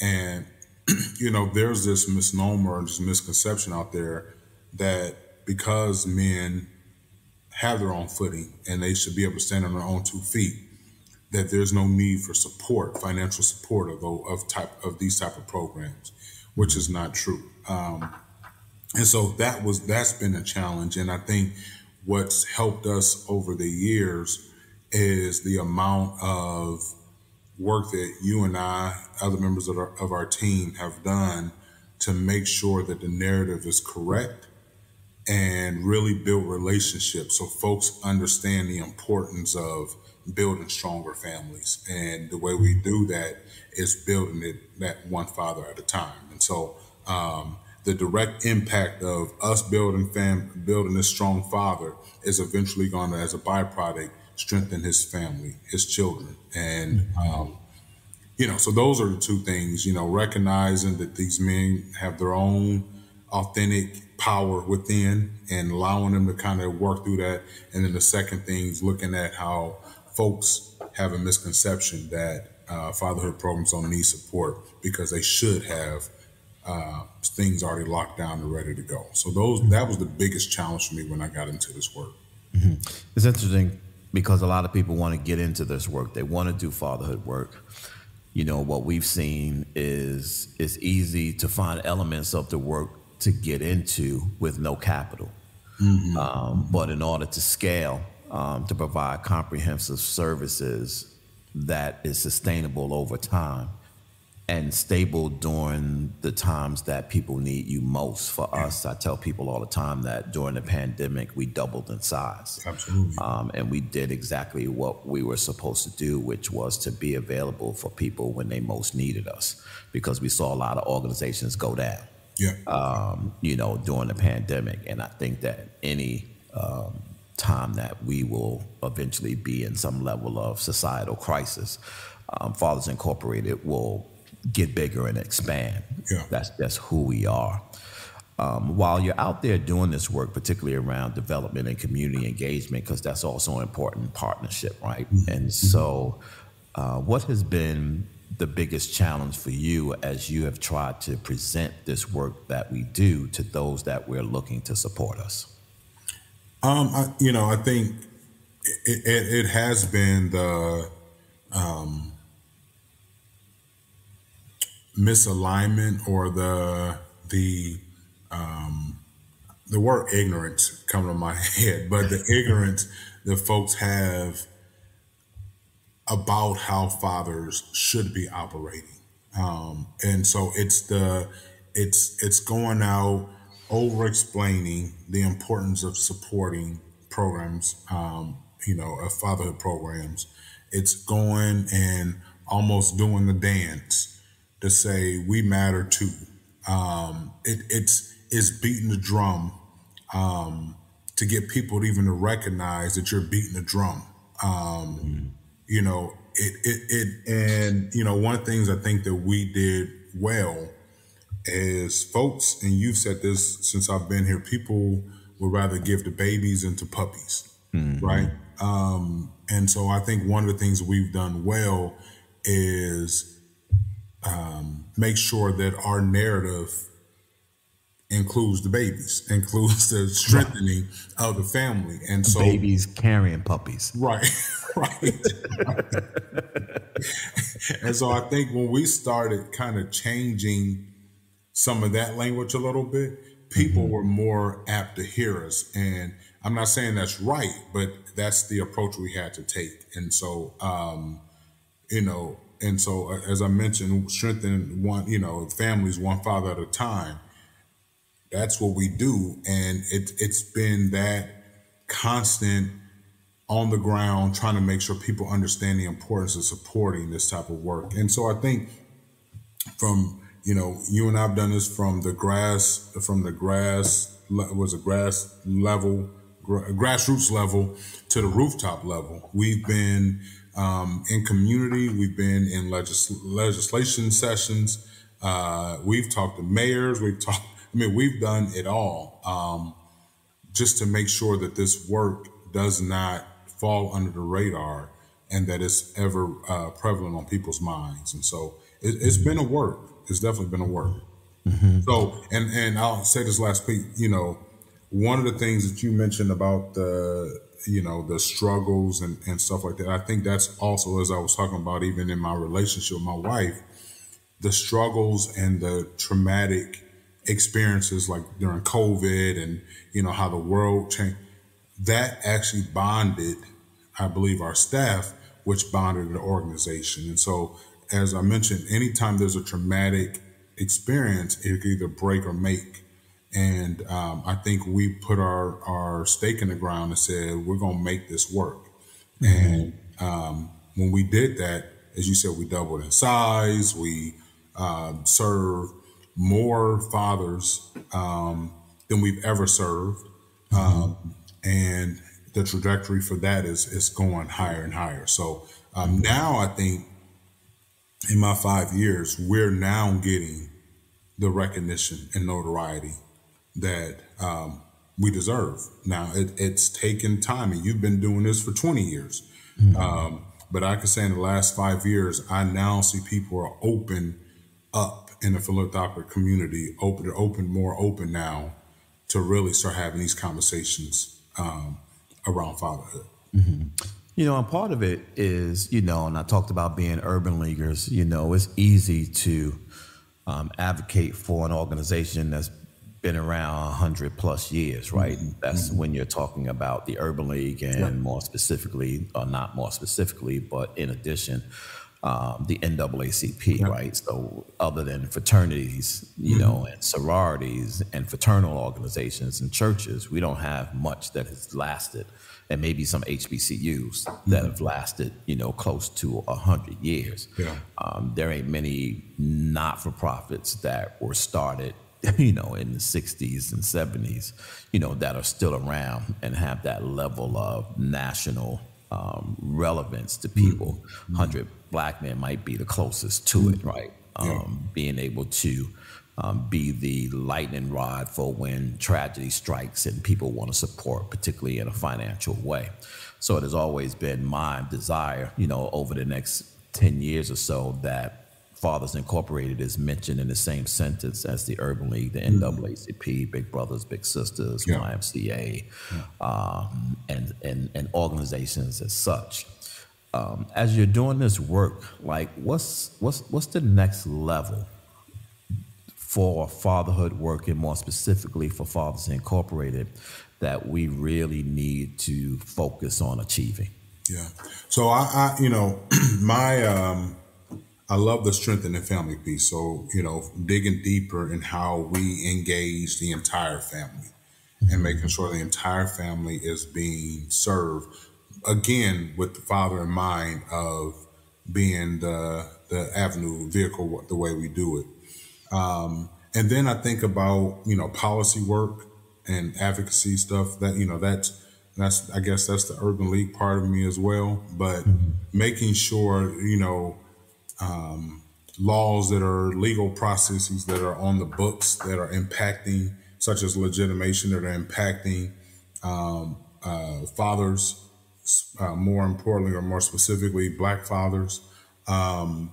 And you know, there's this misnomer and this misconception out there that because men have their own footing and they should be able to stand on their own two feet, that there's no need for support, financial support of of type of these type of programs, which is not true. Um, and so that was that's been a challenge and i think what's helped us over the years is the amount of work that you and i other members of our, of our team have done to make sure that the narrative is correct and really build relationships so folks understand the importance of building stronger families and the way we do that is building it that one father at a time and so um, the direct impact of us building fam building a strong father is eventually going to, as a byproduct, strengthen his family, his children, and um, you know. So those are the two things. You know, recognizing that these men have their own authentic power within, and allowing them to kind of work through that. And then the second thing is looking at how folks have a misconception that uh, fatherhood programs don't need support because they should have uh, things already locked down and ready to go. So those mm-hmm. that was the biggest challenge for me when I got into this work. Mm-hmm. It's interesting because a lot of people want to get into this work. They want to do fatherhood work. You know what we've seen is it's easy to find elements of the work to get into with no capital. Mm-hmm. Um, but in order to scale, um, to provide comprehensive services that is sustainable over time, and stable during the times that people need you most. For us, I tell people all the time that during the pandemic, we doubled in size. Absolutely. Um, and we did exactly what we were supposed to do, which was to be available for people when they most needed us, because we saw a lot of organizations go down. Yeah. Um, you know, during the pandemic. And I think that any um, time that we will eventually be in some level of societal crisis, um, Fathers Incorporated will get bigger and expand. Yeah. That's that's who we are. Um, while you're out there doing this work, particularly around development and community engagement, because that's also an important partnership, right? Mm-hmm. And so, uh, what has been the biggest challenge for you as you have tried to present this work that we do to those that we're looking to support us? Um, I, you know, I think it, it, it has been the um, misalignment or the the um, the word ignorance come to my head, but the ignorance that folks have about how fathers should be operating, um, and so it's the it's it's going out over explaining the importance of supporting programs, um, you know, of fatherhood programs. It's going and almost doing the dance to say we matter too. Um, it, it's it's beating the drum um, to get people even to recognize that you're beating the drum. Um, mm. You know, it, it it and you know one of the things I think that we did well is folks, and you've said this since I've been here. People would rather give the babies into puppies, mm-hmm. right? Um, and so I think one of the things we've done well is um, make sure that our narrative includes the babies, includes the strengthening right. of the family, and so babies carrying puppies. Right, right. and so I think when we started kind of changing some of that language a little bit, people mm-hmm. were more apt to hear us. And I'm not saying that's right, but that's the approach we had to take. And so, um, you know, and so uh, as I mentioned, strengthen one, you know, families one father at a time. That's what we do, and it it's been that constant on the ground trying to make sure people understand the importance of supporting this type of work. And so I think from you know you and I've done this from the grass from the grass was a grass level grassroots level to the rooftop level. We've been um, in community. We've been in legis- legislation sessions. Uh, we've talked to mayors. We've talked. I mean, we've done it all um, just to make sure that this work does not fall under the radar and that it's ever uh, prevalent on people's minds. And so it, has been a work. It's definitely been a work. Mm-hmm. So, and and I'll say this last week. You know, one of the things that you mentioned about the you know the struggles and, and stuff like that i think that's also as i was talking about even in my relationship with my wife the struggles and the traumatic experiences like during covid and you know how the world changed that actually bonded i believe our staff which bonded the organization and so as i mentioned anytime there's a traumatic experience it can either break or make and um, I think we put our, our stake in the ground and said, we're going to make this work. Mm-hmm. And um, when we did that, as you said, we doubled in size. We um, serve more fathers um, than we've ever served. Mm-hmm. Um, and the trajectory for that is, is going higher and higher. So um, now I think in my five years, we're now getting the recognition and notoriety that um, we deserve. Now, it, it's taken time, and you've been doing this for 20 years. Mm-hmm. Um, but I can say in the last five years, I now see people are open up in the philanthropic community, open, open, more open now to really start having these conversations um, around fatherhood. Mm-hmm. You know, and part of it is, you know, and I talked about being urban leaguers, you know, it's easy to um, advocate for an organization that's been around 100 plus years, right? Mm-hmm. That's mm-hmm. when you're talking about the Urban League and more specifically, or not more specifically, but in addition, um, the NAACP, right? So, other than fraternities, you mm-hmm. know, and sororities and fraternal organizations and churches, we don't have much that has lasted, and maybe some HBCUs that mm-hmm. have lasted, you know, close to a hundred years. Yeah. Um, there ain't many not-for-profits that were started you know, in the 60s and 70s, you know, that are still around and have that level of national um, relevance to people. Mm-hmm. 100 Black men might be the closest to it, right? Um, yeah. Being able to um, be the lightning rod for when tragedy strikes and people want to support, particularly in a financial way. So it has always been my desire, you know, over the next 10 years or so that Fathers Incorporated is mentioned in the same sentence as the Urban League, the mm-hmm. NAACP, Big Brothers Big Sisters, yeah. YMCA, yeah. Um, and, and and organizations as such. Um, as you're doing this work, like what's what's what's the next level for fatherhood work, and more specifically for Fathers Incorporated, that we really need to focus on achieving? Yeah. So I, I you know, my um, I love the strength in the family piece. So, you know, digging deeper in how we engage the entire family and making sure the entire family is being served again with the father in mind of being the the avenue vehicle the way we do it. Um, and then I think about, you know, policy work and advocacy stuff that, you know, that's that's I guess that's the urban league part of me as well. But mm-hmm. making sure, you know, um, laws that are legal processes that are on the books that are impacting, such as legitimation, that are impacting um, uh, fathers, uh, more importantly or more specifically, black fathers. Um,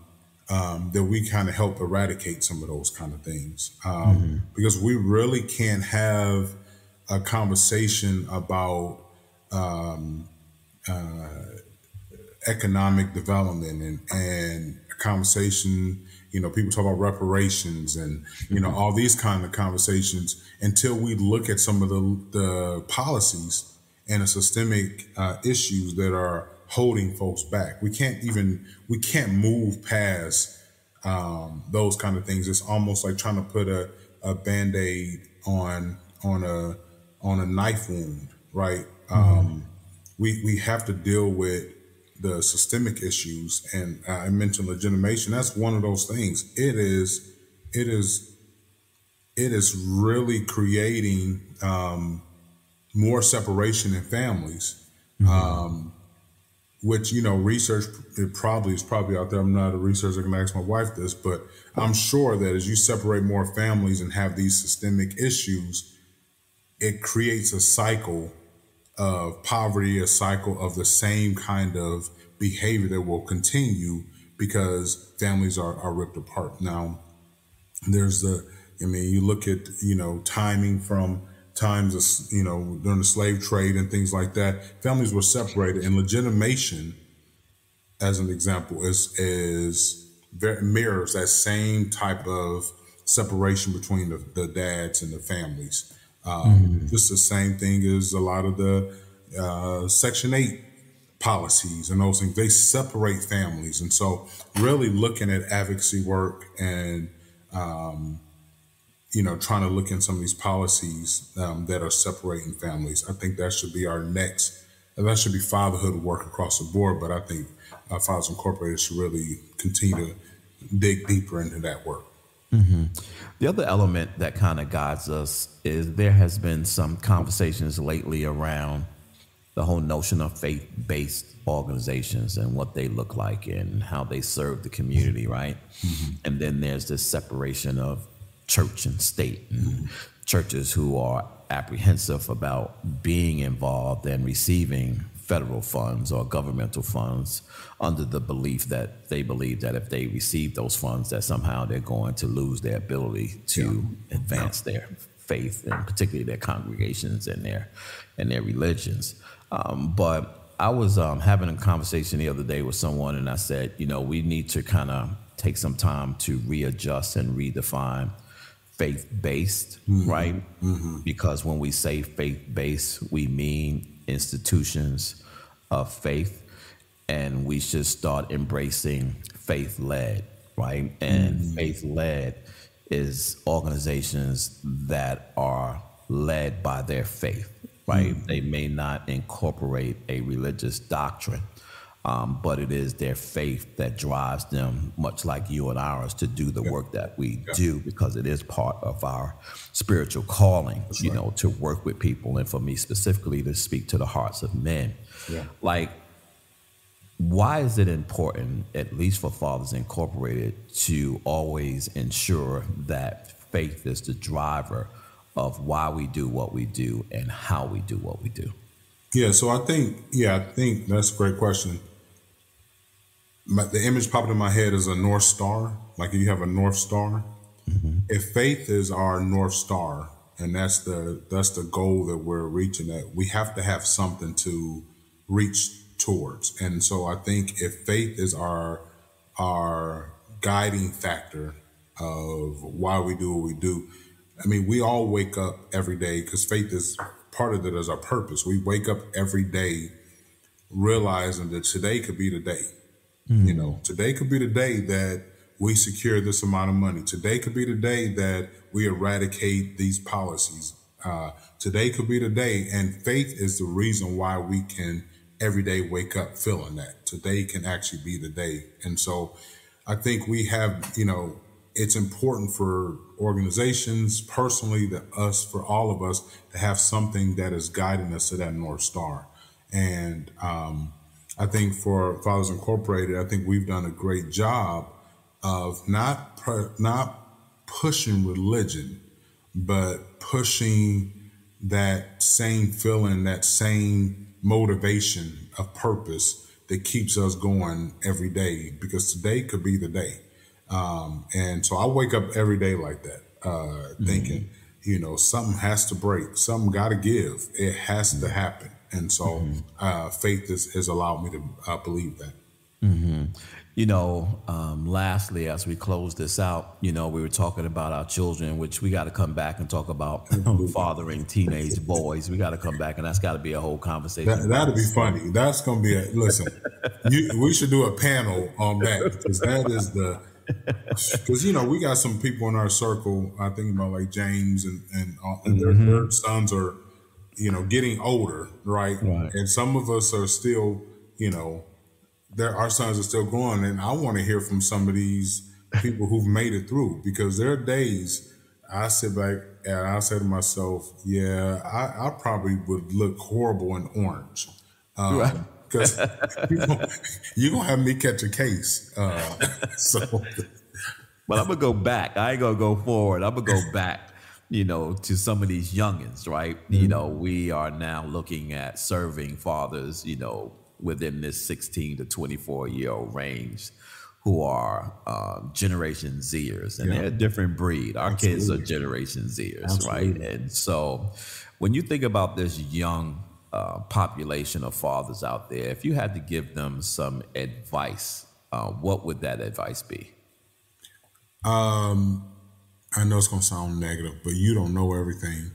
um, that we kind of help eradicate some of those kind of things um, mm-hmm. because we really can't have a conversation about um, uh, economic development and, and a conversation you know people talk about reparations and you know mm-hmm. all these kind of conversations until we look at some of the, the policies and the systemic uh, issues that are holding folks back. We can't even we can't move past um, those kind of things. It's almost like trying to put a, a band aid on on a on a knife wound, right? Mm-hmm. Um, we we have to deal with the systemic issues, and I mentioned legitimation. That's one of those things. It is it is it is really creating um, more separation in families. Mm-hmm. Um, which you know research it probably is probably out there. I'm not a researcher. I can ask my wife this but i'm sure that as you separate more families and have these systemic issues it creates a cycle of poverty a cycle of the same kind of behavior that will continue because families are, are ripped apart. Now there's the i mean you look at you know timing from times, of, you know, during the slave trade and things like that, families were separated. And legitimation, as an example, is is mirrors that same type of separation between the, the dads and the families. Um, mm-hmm. Just the same thing as a lot of the uh, Section Eight policies and those things. They separate families, and so really looking at advocacy work and um, you know, trying to look in some of these policies um, that are separating families. I think that should be our next, and that should be fatherhood work across the board. But I think uh, Fathers Incorporated should really continue to dig deeper into that work. Mm-hmm. The other element that kind of guides us is there has been some conversations lately around the whole notion of faith based organizations and what they look like and how they serve the community, right? Mm-hmm. And then there's this separation of church and state, and churches who are apprehensive about being involved and receiving federal funds or governmental funds under the belief that they believe that if they receive those funds that somehow they're going to lose their ability to yeah. advance their faith and particularly their congregations and their and their religions um, but I was um, having a conversation the other day with someone, and I said, you know, we need to kind of take some time to readjust and redefine faith based, mm-hmm. right? Mm-hmm. Because when we say faith based, we mean institutions of faith, and we should start embracing faith led, right? And mm-hmm. faith led is organizations that are led by their faith, right? Mm-hmm. They may not incorporate a religious doctrine um, but it is their faith that drives them, much like you and ours, to do the yeah. work that we yeah. do because it is part of our spiritual calling, That's you right. know, to work with people and for me specifically to speak to the hearts of men. Yeah. Like, why is it important, at least for Fathers Incorporated, to always ensure that faith is the driver of why we do what we do and how we do what we do? Yeah, so I think, yeah, I think that's a great question my, the image popping in my head is a north star. Like you have a north star. Mm-hmm. If faith is our north star, and that's the that's the goal that we're reaching at, we have to have something to reach towards. And so I think if faith is our our guiding factor of why we do what we do, I mean, we all wake up every day because faith is part of it as our purpose. We wake up every day realizing that today could be the day Mm. You know, today could be the day that we secure this amount of money. Today could be the day that we eradicate these policies. Uh, today could be the day, and faith is the reason why we can every day wake up feeling that. Today can actually be the day. And so I think we have, you know, it's important for organizations, personally, that us, for all of us, to have something that is guiding us to that North Star. And, um, I think for Fathers Incorporated, I think we've done a great job of not not pushing religion, but pushing that same feeling, that same motivation of purpose that keeps us going every day. Because today could be the day. Um, and so I wake up every day like that, uh, mm-hmm. thinking, you know, something has to break, something got to give, it has mm-hmm. to happen. And so mm-hmm. uh, faith is, has allowed me to uh, believe that. Mm-hmm. You know, um, lastly, as we close this out, you know, we were talking about our children, which we got to come back and talk about fathering teenage boys. We got to come back, and that's got to be a whole conversation. That, will be funny. That's going to be a listen. you, we should do a panel on that because that is the because you know we got some people in our circle. I think about like James and and, and mm-hmm. their, their, sons are, you know, getting older, right? right? And some of us are still, you know there our sons are still growing, and I want to hear from some of these people who've made it through because there are days I sit back and I say to myself, "Yeah, I, I probably would look horrible in orange." Um, because you're gonna, you gonna have me catch a case. Uh, so, but I'm gonna go back. I ain't gonna go forward. I'm gonna go back. You know, to some of these youngins, right? Mm-hmm. You know, we are now looking at serving fathers. You know, within this 16 to 24 year old range who are um, Generation Zers, and yeah. they're a different breed. Our Absolutely. kids are Generation Zers, Absolutely. right? And so, when you think about this young uh, population of fathers out there, if you had to give them some advice, uh, what would that advice be? Um, I know it's going to sound negative, but you don't know everything,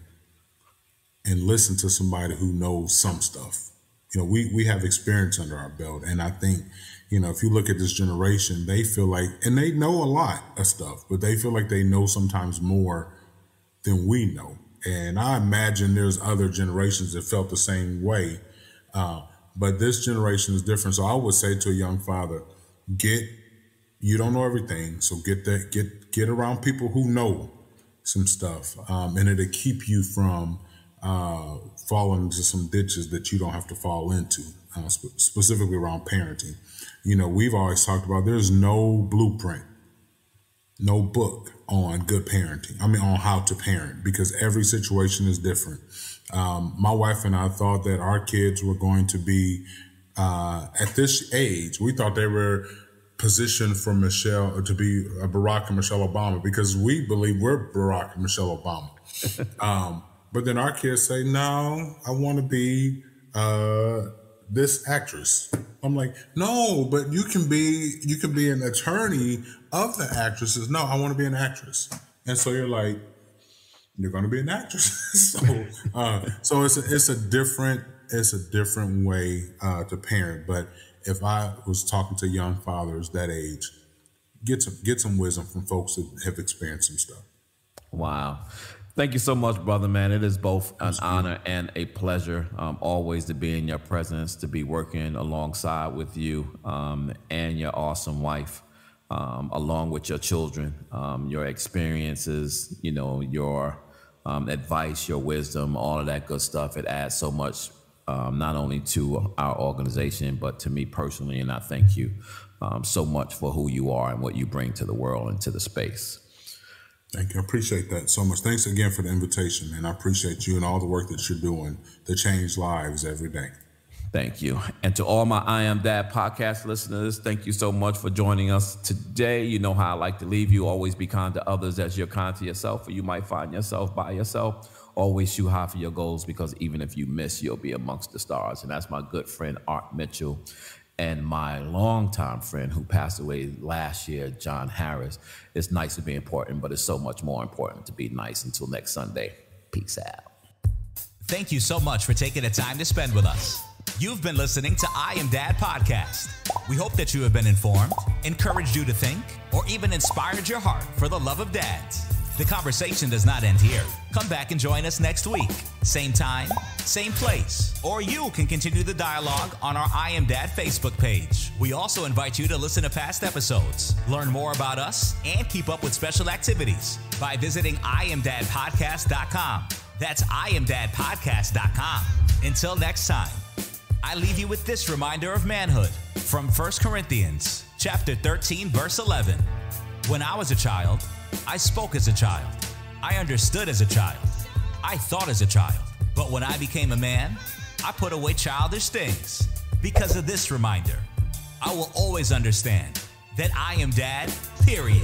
and listen to somebody who knows some stuff you know, we, we have experience under our belt. And I think, you know, if you look at this generation, they feel like, and they know a lot of stuff, but they feel like they know sometimes more than we know. And I imagine there's other generations that felt the same way. Uh, but this generation is different. So I would say to a young father, get, you don't know everything. So get that, get, get around people who know some stuff. Um, and it'll keep you from, uh, fall into some ditches that you don't have to fall into, uh, sp- specifically around parenting. You know, we've always talked about there's no blueprint, no book on good parenting. I mean, on how to parent because every situation is different. Um, my wife and I thought that our kids were going to be uh, at this age. We thought they were positioned for Michelle to be Barack and Michelle Obama because we believe we're Barack and Michelle Obama. um, but then our kids say, no, I want to be uh, this actress. I'm like, no, but you can be you can be an attorney of the actresses. No, I want to be an actress. And so you're like, you're going to be an actress. so uh, so it's a, it's a different it's a different way uh, to parent. But if I was talking to young fathers that age, get some get some wisdom from folks that have experienced some stuff. Wow. Thank you so much, brother, man. It is both an honor and a pleasure um, always to be in your presence, to be working alongside with you um, and your awesome wife, um, along with your children, um, your experiences, you know, your um, advice, your wisdom, all of that good stuff. It adds so much, um, not only to our organization, but to me personally. And I thank you so much for who you are and what you bring to the world and to the space. Thank you. I appreciate that so much. Thanks again for the invitation, and I appreciate you and all the work that you're doing to change lives every day. Thank you. And to all my I Am Dad podcast listeners, thank you so much for joining us today. You know how I like to leave you. Always be kind to others as you're kind to yourself, or you might find yourself by yourself. Always shoot high for your goals because even if you miss, you'll be amongst the stars. And that's my good friend, Art Mitchell and my longtime friend who passed away last year, John Harris. It's nice to be important, but it's so much more important to be nice. Until next Sunday, peace out. Thank you so much for taking the time to spend with us. You've been listening to I Am Dad podcast. We hope that you have been informed, encouraged you to think, or even inspired your heart for the love of dads. The conversation does not end here. Come back and join us next week. Same time, same place. Or you can continue the dialogue on our I Am Dad Facebook page. We also invite you to listen to past episodes, learn more about us, and keep up with special activities by visiting IamDadPodcast.com. That's IamDadPodcast.com. Until next time, I leave you with this reminder of manhood from 1 Corinthians chapter 13 verse 11. When I was a child, I spoke as a child. I understood as a child. I thought as a child. But when I became a man, I put away childish things. Because of this reminder, I will always understand that I am dad, period.